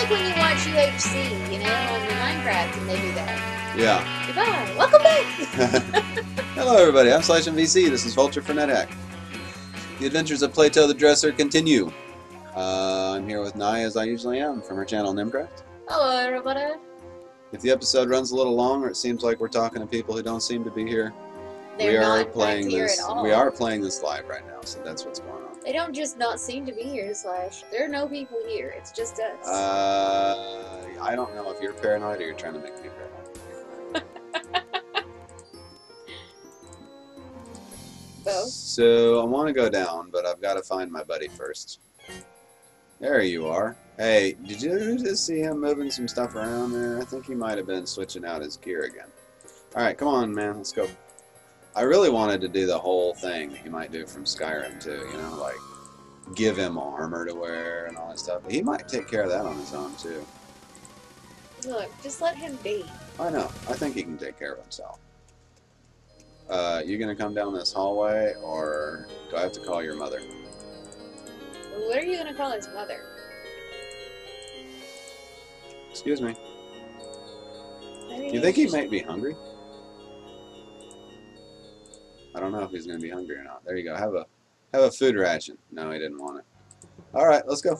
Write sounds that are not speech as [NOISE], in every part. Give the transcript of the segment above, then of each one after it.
like when you watch UHC, you know, on your Minecraft, and they do that. Yeah. Goodbye. Welcome back. [LAUGHS] Hello, everybody. I'm Slash VC. This is Vulture for NetHack. The adventures of Plato the Dresser continue. Uh, I'm here with Nai, as I usually am, from her channel Nimcraft. Hello, everybody. If the episode runs a little long, or it seems like we're talking to people who don't seem to be here, They're we are not playing this. We are playing this live right now, so that's what's going on. They don't just not seem to be here, Slash. There are no people here. It's just us. Uh, I don't know if you're paranoid or you're trying to make me paranoid. [LAUGHS] Both. So I want to go down, but I've got to find my buddy first. There you are. Hey, did you just see him moving some stuff around there? I think he might have been switching out his gear again. All right, come on, man, let's go. I really wanted to do the whole thing that you might do from Skyrim too. You know, like give him armor to wear and all that stuff. But he might take care of that on his own too. Look, just let him be. I know. I think he can take care of himself. Uh, you gonna come down this hallway, or do I have to call your mother? What are you gonna call his mother? Excuse me. Maybe Do you think he might be hungry? I don't know if he's gonna be hungry or not. There you go. Have a have a food ration. No, he didn't want it. All right, let's go.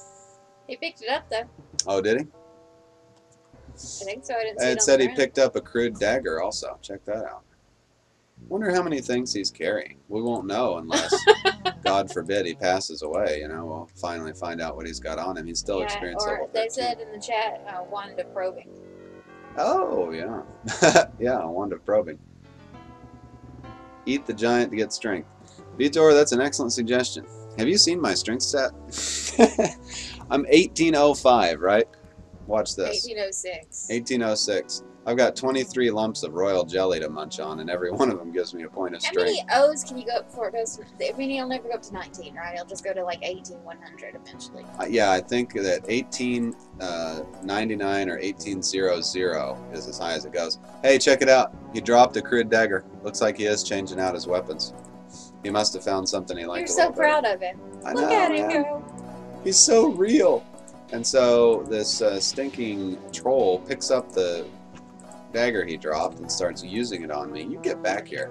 He picked it up though. Oh, did he? I think so. I didn't it, It said he ground. picked up a crude dagger. Also, check that out. Wonder how many things he's carrying. We won't know unless, [LAUGHS] God forbid, he passes away. You know, we'll finally find out what he's got on him. He's still yeah, experienced or they said in the chat, uh, wand of probing. Oh, yeah. [LAUGHS] yeah, I wanted probing. Eat the giant to get strength. Vitor, that's an excellent suggestion. Have you seen my strength stat? [LAUGHS] I'm 1805, right? Watch this. 1806. 1806. I've got 23 lumps of royal jelly to munch on, and every [LAUGHS] one of them gives me a point of strength. How many O's can you go up before it goes to? I mean, he'll never go up to 19, right? He'll just go to like 18, 100 eventually. Uh, yeah, I think that 1899 or 1800 is as high as it goes. Hey, check it out. He dropped a crude dagger. Looks like he is changing out his weapons. He must have found something he liked You're so little better. proud of him. I Look know, at him man. go. He's so real. And so this uh, stinking troll picks up the dagger he dropped and starts using it on me. You get back here.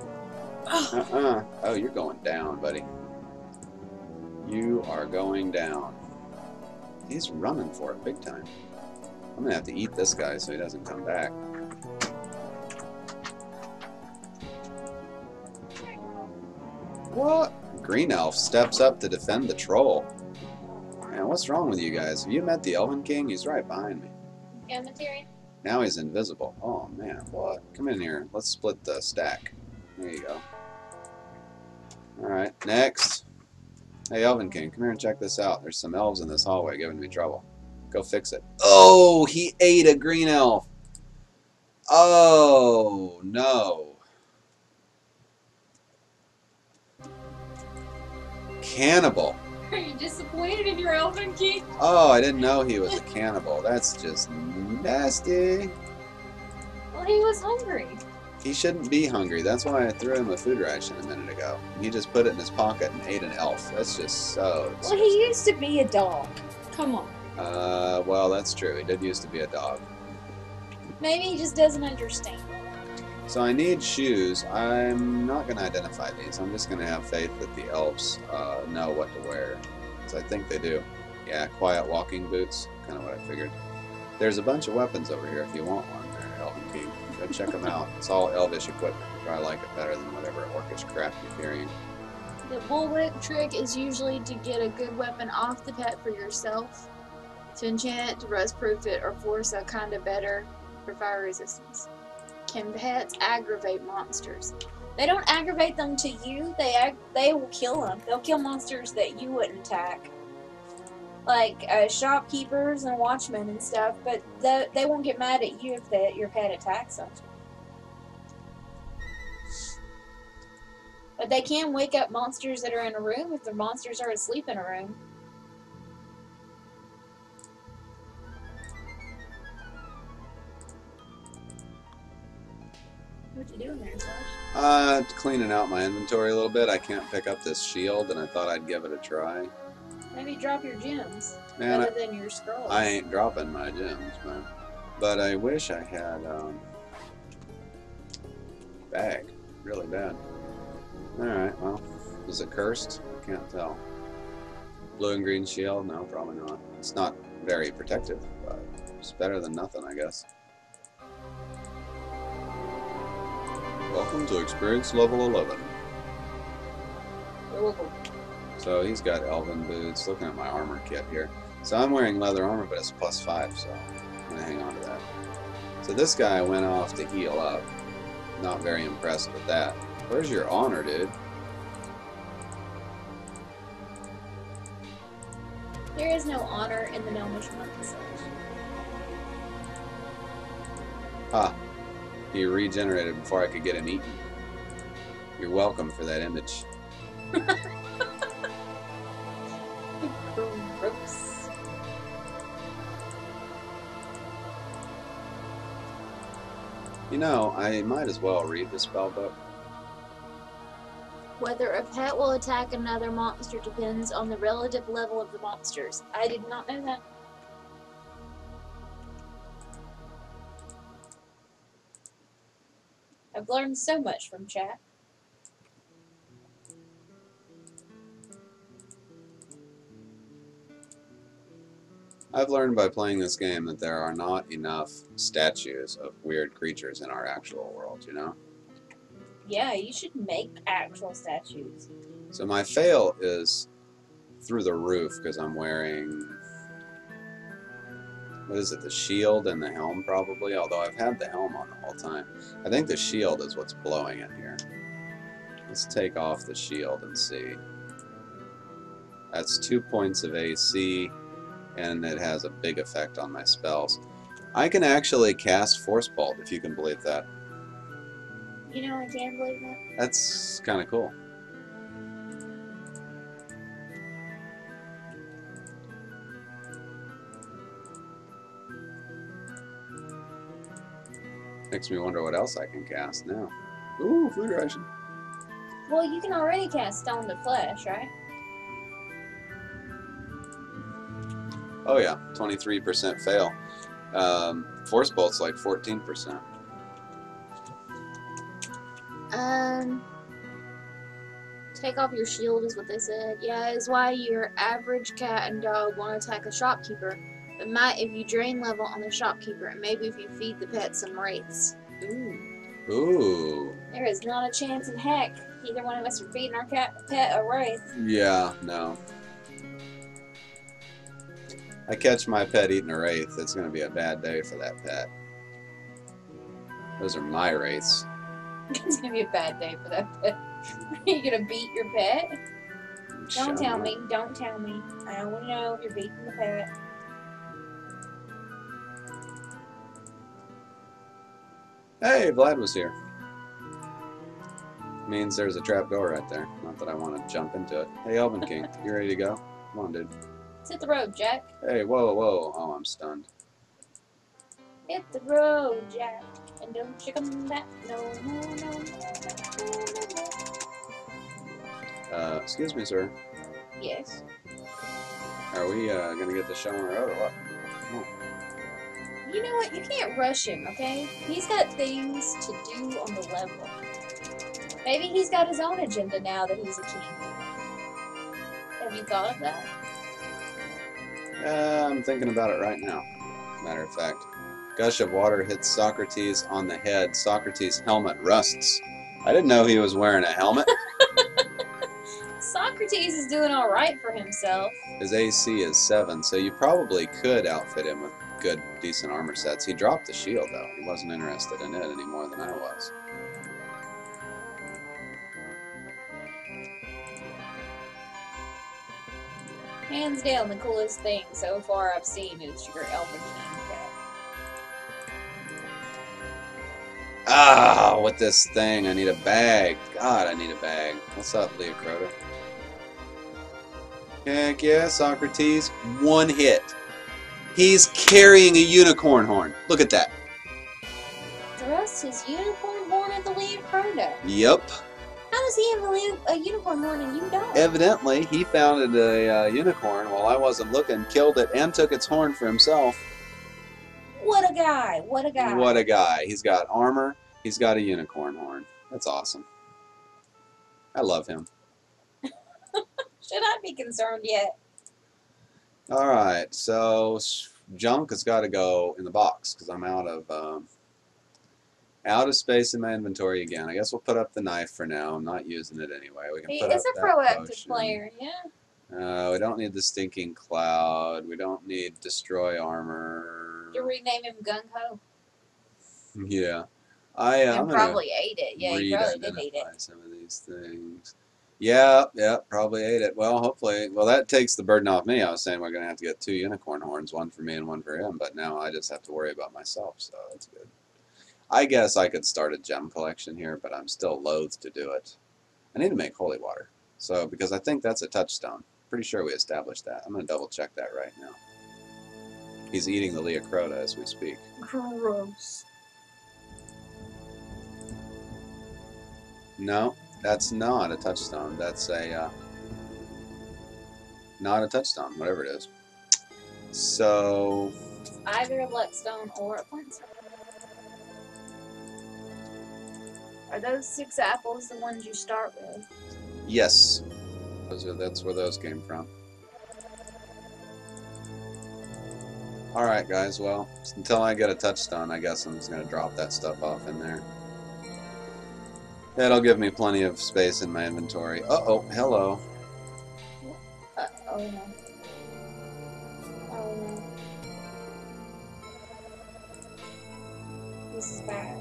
Oh, [GASPS] Uh-uh. Oh, you're going down, buddy. You are going down. He's running for it big time. I'm gonna have to eat this guy so he doesn't come back. What? Green Elf steps up to defend the troll. What's wrong with you guys? Have you met the Elven King? He's right behind me. Now he's invisible. Oh man, what? Come in here. Let's split the stack. There you go. Alright, next. Hey Elven King, come here and check this out. There's some elves in this hallway giving me trouble. Go fix it. Oh, he ate a green elf. Oh, no. Cannibal. [LAUGHS] Are you disappointed in your Elven King? Oh, I didn't know he was a cannibal. That's just nasty. Well, he was hungry. He shouldn't be hungry. That's why I threw him a food ration a minute ago. He just put it in his pocket and ate an elf. That's just so. Well, he used to be a dog. Come on. Uh, well, that's true. He did used to be a dog. Maybe he just doesn't understand. So I need shoes. I'm not going to identify these. I'm just going to have faith that the elves uh, know what to wear. Because I think they do. Yeah, quiet walking boots. Kind of what I figured. There's a bunch of weapons over here if you want one. There, Elven. Go check them out. It's all elvish equipment. Probably like it better than whatever orcish crap you're carrying. The bullwhip trick is usually to get a good weapon off the pet for yourself, to enchant it, to rust-proof it, or force a kind of better for fire resistance. Can pets aggravate monsters? They don't aggravate them to you. They ag- they will kill them. They'll kill monsters that you wouldn't attack, like uh, shopkeepers and watchmen and stuff. But they, they won't get mad at you if the, your pet attacks them. But they can wake up monsters that are in a room if the monsters are asleep in a room. You doing there, Josh? Uh, cleaning out my inventory a little bit. I can't pick up this shield, and I thought I'd give it a try. Maybe drop your gems Man, I, than your scrolls. I ain't dropping my gems, man. But I wish I had um, bag. Really bad. Alright, well, is it cursed? I Can't tell. Blue and green shield? No, probably not. It's not very protective, but it's better than nothing, I guess. Welcome to experience level 11. You're welcome. So he's got elven boots. Looking at my armor kit here. So I'm wearing leather armor, but it's plus five, so I'm gonna hang on to that. So this guy went off to heal up. Not very impressed with that. Where's your honor, dude? There is no honor in the gnomish monkeys. Ah, he regenerated before I could get him eaten. You're welcome for that image. Gross. [LAUGHS] You know, I might as well read the spell book. Whether a pet will attack another monster depends on the relative level of the monsters. I did not know that. I've learned so much from chat. I've learned by playing this game that there are not enough statues of weird creatures in our actual world, you know? Yeah, you should make actual statues. So my fail is through the roof because I'm wearing what is it, the shield and the helm probably, although I've had the helm on the whole time. I think the shield is what's blowing it here. Let's take off the shield and see. That's two points of AC and it has a big effect on my spells. I can actually cast Force Bolt if you can believe that. You know, I can't believe that. That's kind of cool. Makes me wonder what else I can cast now. Ooh, food ration. Well, you can already cast Stone to Flesh, right? Oh yeah, 23% fail. Um, Force Bolt's like 14%. Um, take off your shield is what they said. Yeah, is why your average cat and dog won't attack a shopkeeper, but might if you drain level on the shopkeeper, and maybe if you feed the pet some wraiths. Ooh, Ooh. there is not a chance in heck either one of us are feeding our cat pet a wraith. Yeah, no. I catch my pet eating a wraith, it's going to be a bad day for that pet. Those are my wraiths. [LAUGHS] it's gonna be a bad day for that pet. Are [LAUGHS] you gonna beat your pet? Don't Shut tell up. me. Don't tell me. I don't want to know if you're beating the pet. Hey, Vlad was here. Means there's a trap door right there. Not that I want to jump into it. Hey, Elven King, [LAUGHS] you ready to go? Come on, dude. Let's hit the road, Jack. Hey, whoa, whoa. Oh, I'm stunned. Hit the road, Jack. And don't you come back. No, no, no, no. Uh, excuse me, sir. Yes. Are we uh, gonna get the show on the road or what? You know what? You can't rush him, okay? He's got things to do on the level. Maybe he's got his own agenda now that he's a king. Have you thought of that? Uh, I'm thinking about it right now. Matter of fact, gush of water hits Socrates on the head. Socrates' helmet rusts. I didn't know he was wearing a helmet. [LAUGHS] Socrates is doing all right for himself. His AC is 7, so you probably could outfit him with good, decent armor sets. He dropped the shield, though. He wasn't interested in it any more than I was. Hands down, the coolest thing so far I've seen is your Elven King cat. Ah, with this thing, I need a bag. God, I need a bag. What's up, Leo Leocrotta? Heck yeah, Socrates. One hit. He's carrying a unicorn horn. Look at that. Thrust his unicorn horn at the Leocrotta. Yep. How does he have a, a unicorn horn and you don't? Evidently, he found a uh, unicorn while I wasn't looking, killed it, and took its horn for himself. what a guy! What a guy! What a guy. He's got armor, he's got a unicorn horn. That's awesome. I love him. [LAUGHS] Should I be concerned yet? Alright, so junk has got to go in the box because I'm out of um, out of space in my inventory again. I guess we'll put up the knife for now. I'm not using it anyway. We can He put is up a proactive potion. player, yeah. Uh, we don't need the stinking cloud. We don't need destroy armor. To rename him Gung Ho. Yeah, I uh, I'm and probably ate it. Yeah, he probably did eat it. some of these things. Yeah, yeah, probably ate it. Well, hopefully, well that takes the burden off me. I was saying we're gonna have to get two unicorn horns, one for me and one for him, but now I just have to worry about myself, so that's good. I guess I could start a gem collection here, but I'm still loath to do it. I need to make holy water, so because I think that's a touchstone. Pretty sure we established that. I'm gonna double check that right now. He's eating the Leocrotta as we speak. Gross. No, that's not a touchstone. That's a uh, not a touchstone, whatever it is. So Either a luckstone or a flintstone. Are those six apples the ones you start with? yes, those are, that's where those came from. All right, guys. Well, until I get a touchstone, I guess I'm just gonna drop that stuff off in there. That'll give me plenty of space in my inventory. Uh oh, hello. Uh, oh no. Oh no. This is bad.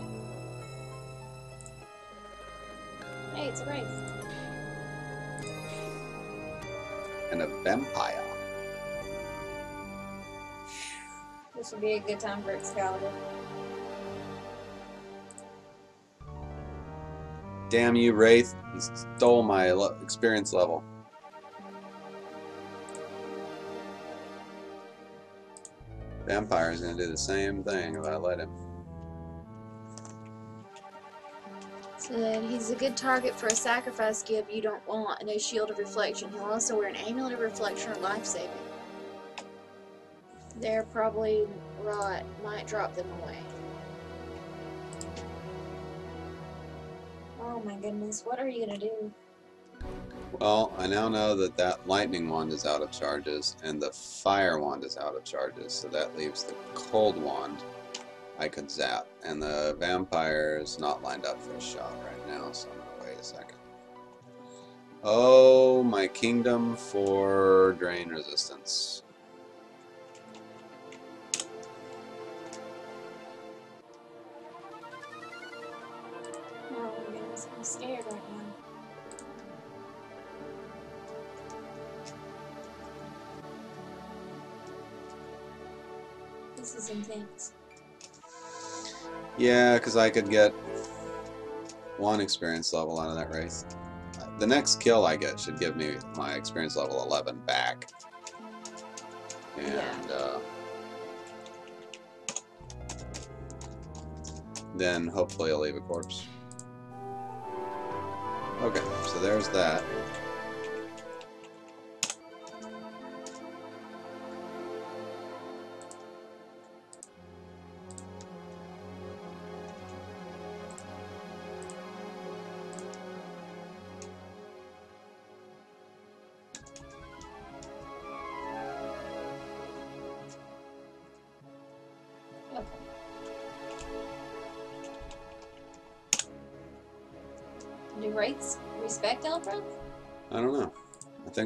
Hey, it's a wraith. And a vampire. This would be a good time for Excalibur. Damn you, Wraith! He stole my experience level. Vampire's gonna do the same thing if I let him. Said he's a good target for a sacrifice gift you don't want and a shield of reflection. He'll also wear an amulet of reflection or life saving. They're probably right. Might drop them away. Oh my goodness, what are you gonna do? Well, I now know that that lightning wand is out of charges and the fire wand is out of charges, so that leaves the cold wand I could zap. And the vampire is not lined up for a shot right now, so I'm gonna wait a second. Oh, my kingdom for drain resistance. This is intense. Yeah, because I could get one experience level out of that wraith. The next kill I get should give me my experience level 11 back. And uh, then hopefully I'll leave a corpse. Okay, so there's that.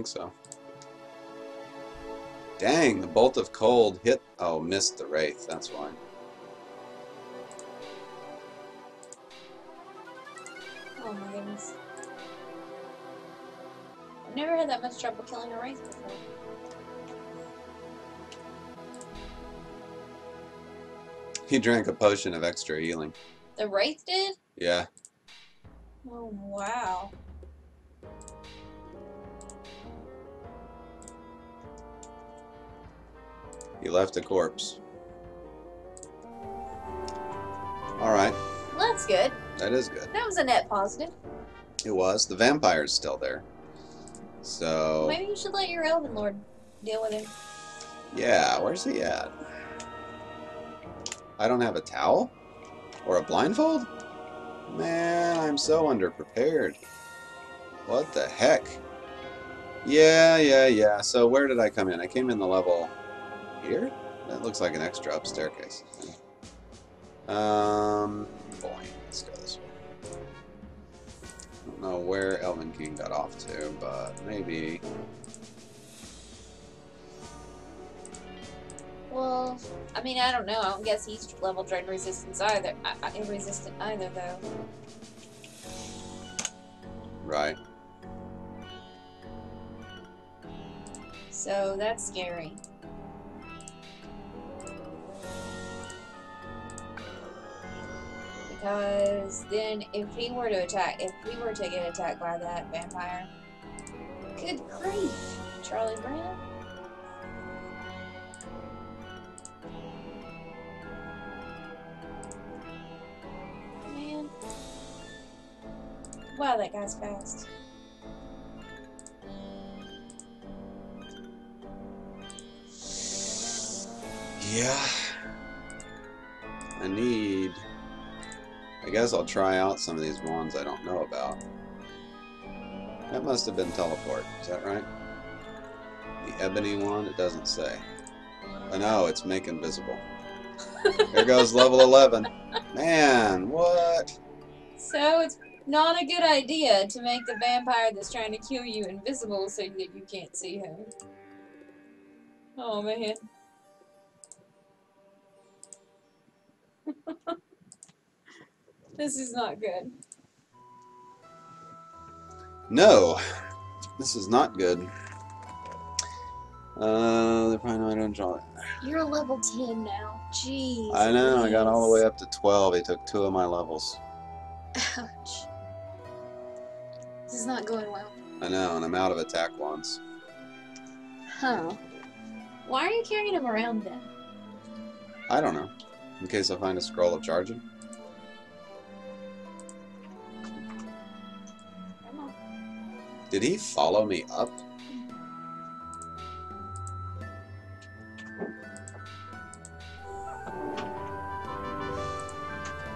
Think so. Dang, the bolt of cold hit. Oh, missed the wraith. That's why. Oh my goodness. I've never had that much trouble killing a wraith before. He drank a potion of extra healing. The wraith did? Yeah. Oh wow. He left a corpse. Alright, Well, that's good. that is good. That was a net positive. It was. The vampire's still there. So, Maybe you should let your Elven Lord deal with him. yeah, where's he at? I don't have a towel? Or a blindfold? Man, I'm so underprepared. What the heck? Yeah, yeah, yeah. So where did I come in? I came in the level here? That looks like an extra up staircase. Um, boy, let's go this way. I don't know where Elven King got off to, but maybe. Well, I mean, I don't know. I don't guess he's level drain resistance either. I, I, resistant either, though. Right. So that's scary. Because then, if he were to attack, if we were to get attacked by that vampire, good grief, Charlie Brown. Man. Wow, that guy's fast. Yeah. I need. I guess I'll try out some of these wands I don't know about. That must have been teleport. Is that right? The ebony wand? It doesn't say. Oh no, it's make invisible. there goes [LAUGHS] level 11. Man, what? So it's not a good idea to make the vampire that's trying to kill you invisible so that you can't see him. Oh man. [LAUGHS] this is not good. No, this is not good. Uh, they're probably not gonna draw it. You're a level 10 now. Jeez. I know, I got all the way up to 12. He took two of my levels. Ouch. This is not going well. I know, and I'm out of attack wands. Huh. Why are you carrying him around then? I don't know. In case I find a scroll of charging. Did he follow me up?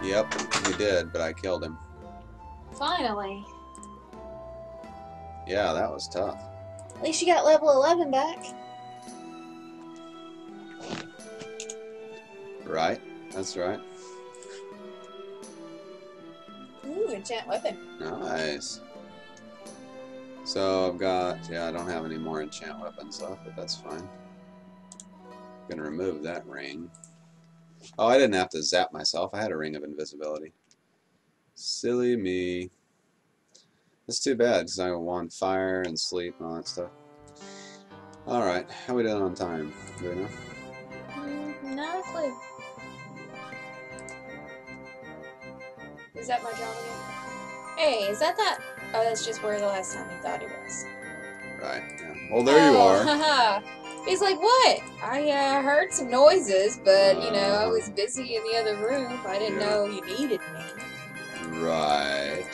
Yep, he did, but I killed him. Finally. Yeah, that was tough. At least you got level 11 back. Right? That's right. Ooh, enchant weapon. Nice. So I've got, yeah, I don't have any more enchant weapons left, but that's fine. Gonna remove that ring. Oh, I didn't have to zap myself. I had a ring of invisibility. Silly me. That's too bad, because I want fire and sleep and all that stuff. Alright, how we doing on time? Do we know? Mm, not a clue. Is that my job again? Hey, is that that? Oh, that's just where the last time he thought he was. Right, yeah. Well, there you Oh, are. haha. He's like, what? I uh, heard some noises, but you know, I Uh. was busy in the other room. I didn't Yeah. know you needed me. Right.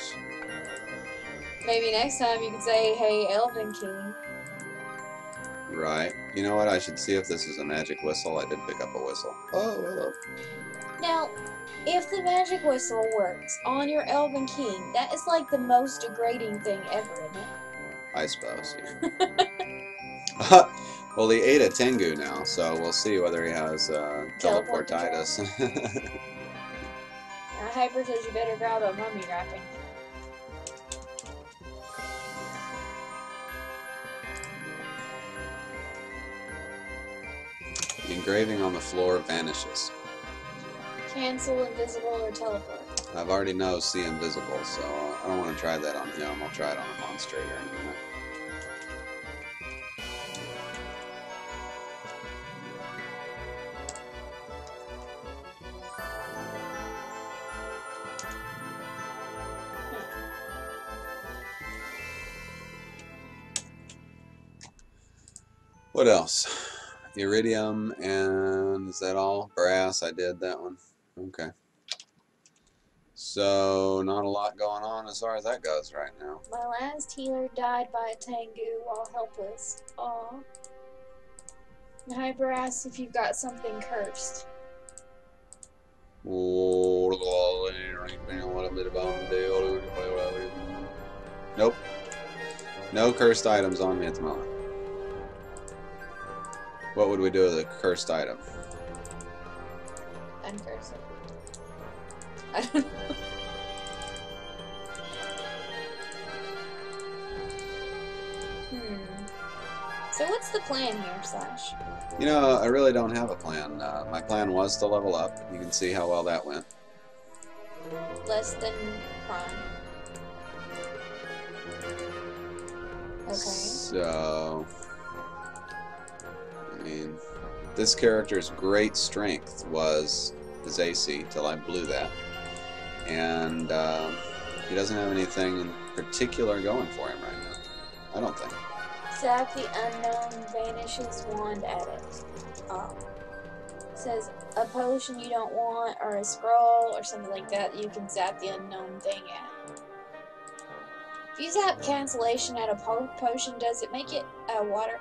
Maybe next time you could say, hey, Elven King. Right. You know what? I should see if this is a magic whistle. I did pick up a whistle. Oh, hello. Now, if the magic whistle works on your Elven King, that is like the most degrading thing ever, isn't it? I suppose. Yeah. [LAUGHS] [LAUGHS] well, he ate a Tengu now, so we'll see whether he has uh, Teleport teleportitis. Uh, Hyper says you better grab a mummy wrapping. the engraving on the floor vanishes. Cancel invisible or teleport. I've already know see invisible, so I don't want to try that on him. I'll try it on a monstrator in a minute. What else? Iridium and is that all? Brass, I did that one. Okay. So, not a lot going on as far as that goes right now. My last healer died by a Tengu while helpless. Aw. Hyper asks if you've got something cursed. Nope. No cursed items on me at the moment. What would we do with a cursed item? I don't know. Hmm. So what's the plan here, Slash? You know, I really don't have a plan. Uh, my plan was to level up. You can see how well that went. Less than prime. Okay. So, I mean, this character's great strength was his AC till I blew that, and um, he doesn't have anything in particular going for him right now. I don't think. Zap the unknown vanishes wand at it. Oh. Says a potion you don't want or a scroll or something like that you can zap the unknown thing at. If you zap cancellation at a po- potion, does it make it uh, water?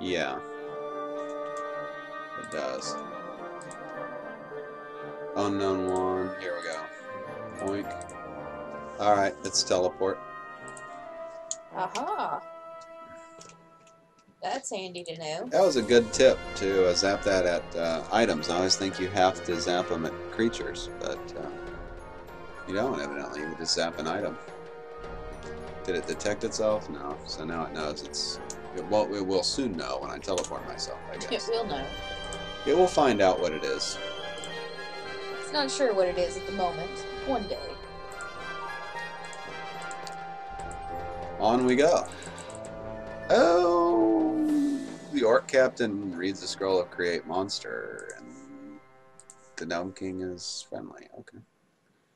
Yeah, it does. Unknown one. Here we go. Oink. All right, let's teleport. Aha. That's handy to know. That was a good tip to uh, zap that at uh, items. I always think you have to zap them at creatures, but uh, you don't. Evidently, you just zap an item. Did it detect itself? No. So now it knows it's. It, well, it will soon know when I teleport myself. I [LAUGHS] guess. It will know. it will find out what it is. Not sure what it is at the moment. One day. On we go. Oh, the orc captain reads the scroll of create monster, and the gnome king is friendly. Okay.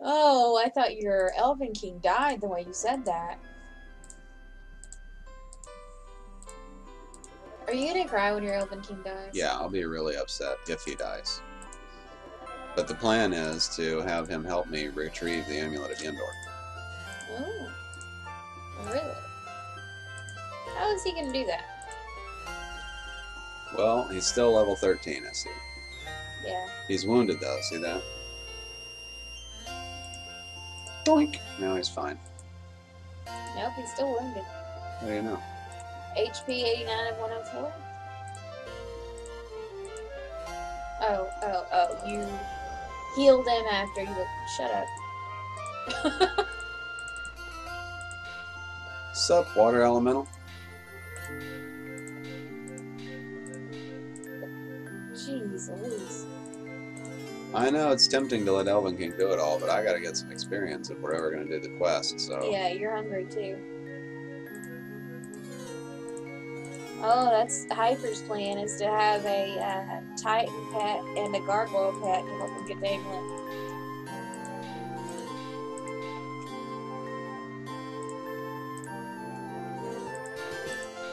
Oh, I thought your Elven King died the way you said that. Are you gonna cry when your Elven King dies? Yeah, I'll be really upset if he dies. But the plan is to have him help me retrieve the amulet of Yendor. Oh. Really? How is he gonna do that? Well, he's still level 13, I see. Yeah. He's wounded though, see that? Doink! Now he's fine. Nope, he's still wounded. How do you know? HP 89 of 104? Oh, oh, oh, you healed them after you. Shut up. [LAUGHS] Sup, water elemental? Jeez Louise. I know it's tempting to let Elven King do it all, but I gotta get some experience if we're ever gonna do the quest, so. Yeah, you're hungry too. Oh, that's Hyper's plan is to have a uh, Titan pet and a Gargoyle pet to help him get amulet.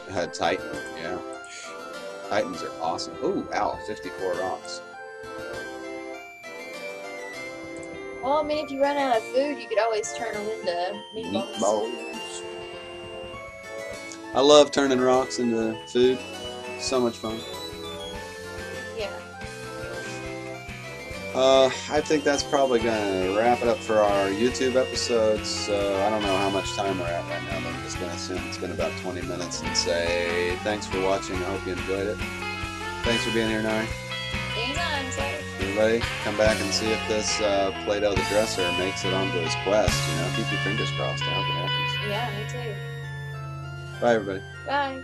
Uh, Titan, yeah. Titans are awesome. Ooh, ow, 54 rocks. Well, I mean, if you run out of food, you could always turn them into meatballs. Meatballs. I love turning rocks into food. So much fun. Yeah. Uh, I think that's probably gonna wrap it up for our YouTube episodes. So I don't know how much time we're at right now, but I'm just gonna assume it's been about 20 minutes and say thanks for watching. I hope you enjoyed it. Thanks for being here, Nari. Anytime, so. Everybody, come back and see if this uh, Plato the Dresser makes it onto his quest. You know, keep your fingers crossed. I hope it happens. Yeah, me too. Bye, everybody. Bye.